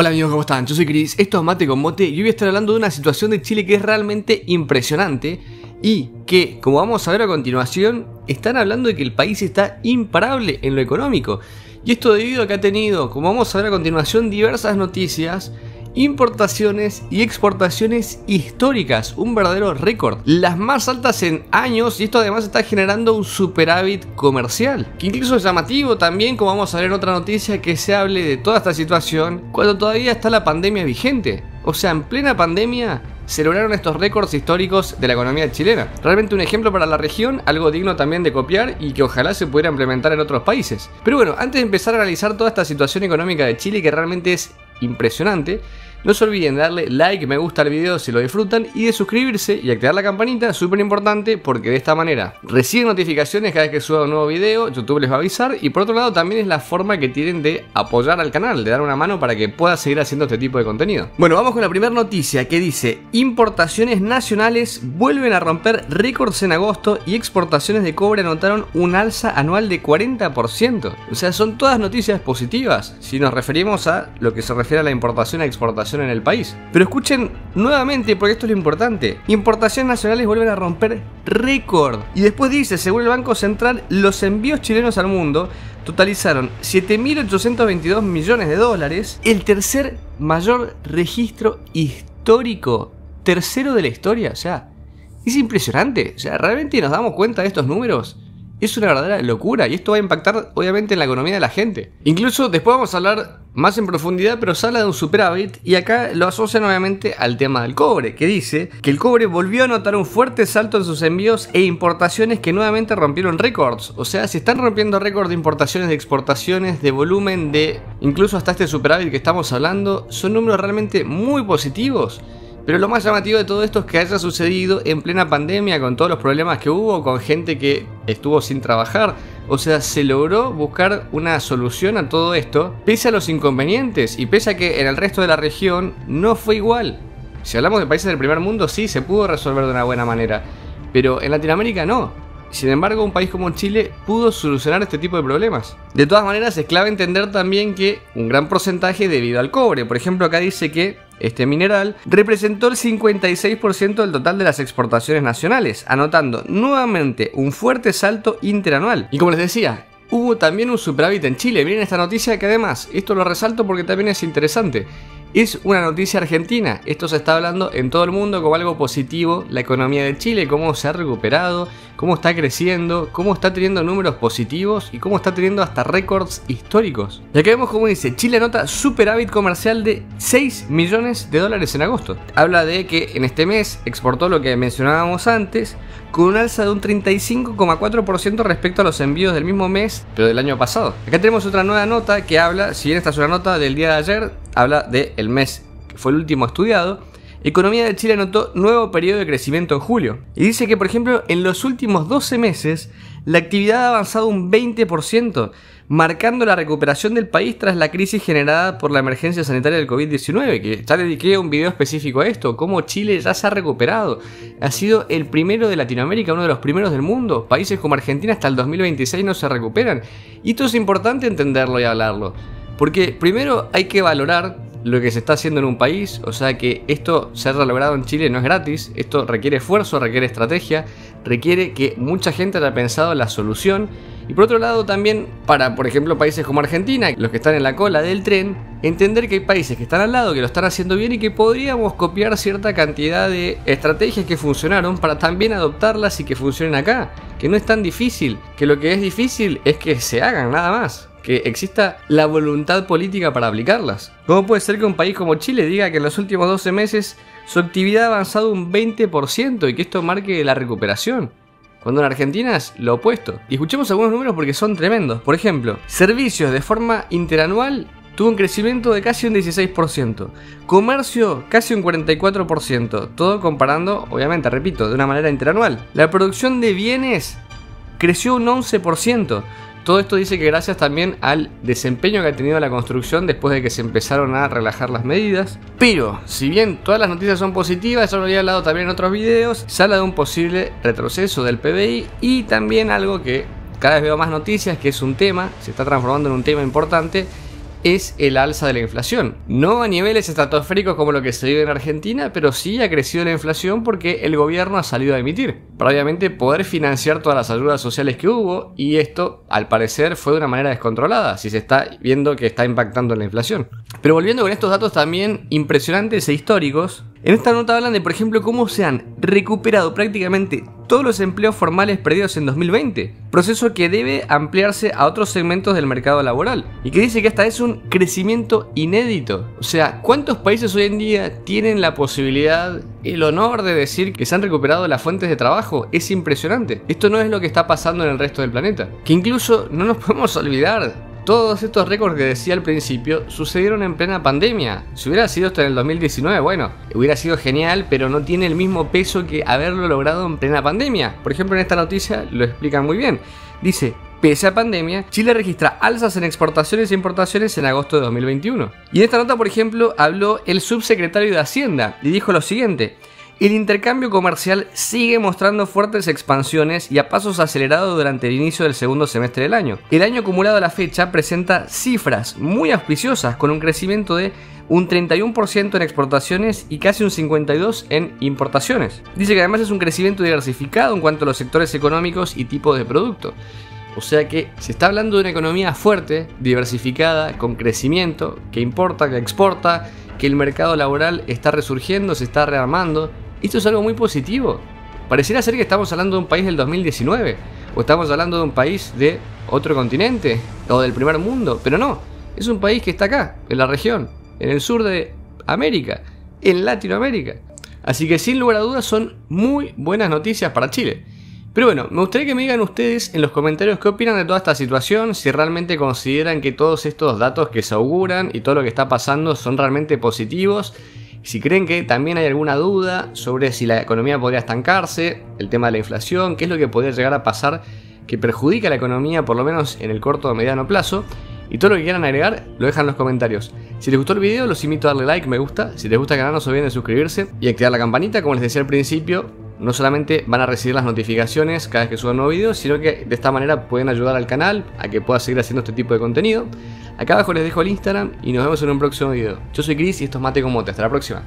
Hola amigos, ¿cómo están? Yo soy Chris, esto es Mate con Mote y hoy voy a estar hablando de una situación de Chile que es realmente impresionante y que, como vamos a ver a continuación, están hablando de que el país está imparable en lo económico. Y esto debido a que ha tenido, como vamos a ver a continuación, diversas noticias importaciones y exportaciones históricas, un verdadero récord, las más altas en años y esto además está generando un superávit comercial, que incluso es llamativo también como vamos a ver en otra noticia que se hable de toda esta situación cuando todavía está la pandemia vigente, o sea, en plena pandemia se lograron estos récords históricos de la economía chilena. Realmente un ejemplo para la región, algo digno también de copiar y que ojalá se pudiera implementar en otros países. Pero bueno, antes de empezar a analizar toda esta situación económica de Chile que realmente es impresionante, no se olviden de darle like, me gusta al video si lo disfrutan y de suscribirse y activar la campanita, súper importante porque de esta manera reciben notificaciones cada vez que suba un nuevo video, YouTube les va a avisar y por otro lado también es la forma que tienen de apoyar al canal, de dar una mano para que pueda seguir haciendo este tipo de contenido. Bueno, vamos con la primera noticia que dice importaciones nacionales vuelven a romper récords en agosto y exportaciones de cobre anotaron un alza anual de 40%. O sea, son todas noticias positivas si nos referimos a lo que se refiere a la importación y exportación en el país. Pero escuchen nuevamente, porque esto es lo importante, importaciones nacionales vuelven a romper récord. Y después dice, según el Banco Central, los envíos chilenos al mundo totalizaron 7.822 millones de dólares, el tercer mayor registro histórico, tercero de la historia, o sea, es impresionante, o sea, realmente nos damos cuenta de estos números. Es una verdadera locura y esto va a impactar obviamente en la economía de la gente. Incluso después vamos a hablar más en profundidad, pero se habla de un superávit y acá lo asocian obviamente al tema del cobre, que dice que el cobre volvió a notar un fuerte salto en sus envíos e importaciones que nuevamente rompieron récords. O sea, se están rompiendo récords de importaciones, de exportaciones, de volumen, de incluso hasta este superávit que estamos hablando, son números realmente muy positivos. Pero lo más llamativo de todo esto es que haya sucedido en plena pandemia con todos los problemas que hubo, con gente que estuvo sin trabajar. O sea, se logró buscar una solución a todo esto, pese a los inconvenientes y pese a que en el resto de la región no fue igual. Si hablamos de países del primer mundo, sí, se pudo resolver de una buena manera, pero en Latinoamérica no. Sin embargo, un país como Chile pudo solucionar este tipo de problemas. De todas maneras, es clave entender también que un gran porcentaje debido al cobre. Por ejemplo, acá dice que este mineral representó el 56% del total de las exportaciones nacionales, anotando nuevamente un fuerte salto interanual. Y como les decía, hubo también un superávit en Chile. Miren esta noticia que además, esto lo resalto porque también es interesante. Es una noticia argentina. Esto se está hablando en todo el mundo como algo positivo. La economía de Chile, cómo se ha recuperado, cómo está creciendo, cómo está teniendo números positivos y cómo está teniendo hasta récords históricos. Y acá vemos cómo dice, Chile anota superávit comercial de 6 millones de dólares en agosto. Habla de que en este mes exportó lo que mencionábamos antes, con un alza de un 35,4% respecto a los envíos del mismo mes, pero del año pasado. Acá tenemos otra nueva nota que habla, si bien esta es una nota del día de ayer, habla del el mes que fue el último estudiado, Economía de Chile anotó nuevo periodo de crecimiento en julio. Y dice que, por ejemplo, en los últimos 12 meses, la actividad ha avanzado un 20%, marcando la recuperación del país tras la crisis generada por la emergencia sanitaria del COVID-19, que ya dediqué un video específico a esto, cómo Chile ya se ha recuperado. Ha sido el primero de Latinoamérica, uno de los primeros del mundo. Países como Argentina hasta el 2026 no se recuperan. Y esto es importante entenderlo y hablarlo. Porque primero hay que valorar lo que se está haciendo en un país, o sea que esto se ha logrado en Chile no es gratis, esto requiere esfuerzo, requiere estrategia, requiere que mucha gente haya pensado la solución y por otro lado también para, por ejemplo, países como Argentina, los que están en la cola del tren, entender que hay países que están al lado, que lo están haciendo bien y que podríamos copiar cierta cantidad de estrategias que funcionaron para también adoptarlas y que funcionen acá, que no es tan difícil, que lo que es difícil es que se hagan nada más que exista la voluntad política para aplicarlas. ¿Cómo puede ser que un país como Chile diga que en los últimos 12 meses su actividad ha avanzado un 20% y que esto marque la recuperación? Cuando en Argentina es lo opuesto. Y escuchemos algunos números porque son tremendos. Por ejemplo, servicios de forma interanual tuvo un crecimiento de casi un 16%. Comercio casi un 44%. Todo comparando, obviamente, repito, de una manera interanual. La producción de bienes creció un 11%. Todo esto dice que gracias también al desempeño que ha tenido la construcción después de que se empezaron a relajar las medidas. Pero, si bien todas las noticias son positivas, eso lo había hablado también en otros videos, se habla de un posible retroceso del PBI y también algo que cada vez veo más noticias, que es un tema, se está transformando en un tema importante, es el alza de la inflación. No a niveles estratosféricos como lo que se vive en Argentina, pero sí ha crecido la inflación porque el gobierno ha salido a emitir. Para obviamente poder financiar todas las ayudas sociales que hubo y esto al parecer fue de una manera descontrolada, si se está viendo que está impactando en la inflación. Pero volviendo con estos datos también impresionantes e históricos, en esta nota hablan de, por ejemplo, cómo se han recuperado prácticamente todos los empleos formales perdidos en 2020, proceso que debe ampliarse a otros segmentos del mercado laboral, y que dice que esta es un crecimiento inédito. O sea, ¿cuántos países hoy en día tienen la posibilidad, el honor de decir que se han recuperado las fuentes de trabajo? Es impresionante. Esto no es lo que está pasando en el resto del planeta. Que incluso no nos podemos olvidar todos estos récords que decía al principio sucedieron en plena pandemia. Si hubiera sido esto en el 2019, bueno, hubiera sido genial, pero no tiene el mismo peso que haberlo logrado en plena pandemia. Por ejemplo, en esta noticia lo explican muy bien. Dice, Pese a pandemia, Chile registra alzas en exportaciones e importaciones en agosto de 2021. Y en esta nota, por ejemplo, habló el subsecretario de Hacienda y dijo lo siguiente. El intercambio comercial sigue mostrando fuertes expansiones y a pasos acelerados durante el inicio del segundo semestre del año. El año acumulado a la fecha presenta cifras muy auspiciosas con un crecimiento de un 31% en exportaciones y casi un 52% en importaciones. Dice que además es un crecimiento diversificado en cuanto a los sectores económicos y tipos de producto. O sea que se está hablando de una economía fuerte, diversificada, con crecimiento, que importa, que exporta, que el mercado laboral está resurgiendo, se está rearmando esto es algo muy positivo. Pareciera ser que estamos hablando de un país del 2019, o estamos hablando de un país de otro continente, o del primer mundo, pero no, es un país que está acá, en la región, en el sur de América, en Latinoamérica. Así que sin lugar a dudas son muy buenas noticias para Chile. Pero bueno, me gustaría que me digan ustedes en los comentarios qué opinan de toda esta situación, si realmente consideran que todos estos datos que se auguran y todo lo que está pasando son realmente positivos si creen que también hay alguna duda sobre si la economía podría estancarse, el tema de la inflación, qué es lo que podría llegar a pasar que perjudica a la economía por lo menos en el corto o mediano plazo, y todo lo que quieran agregar lo dejan en los comentarios. Si les gustó el video los invito a darle like, me gusta, si les gusta el canal no se olviden de suscribirse y activar la campanita como les decía al principio, no solamente van a recibir las notificaciones cada vez que suba un nuevo video, sino que de esta manera pueden ayudar al canal a que pueda seguir haciendo este tipo de contenido. Acá abajo les dejo el Instagram y nos vemos en un próximo video. Yo soy Chris y esto es Mate con Mote. Hasta la próxima.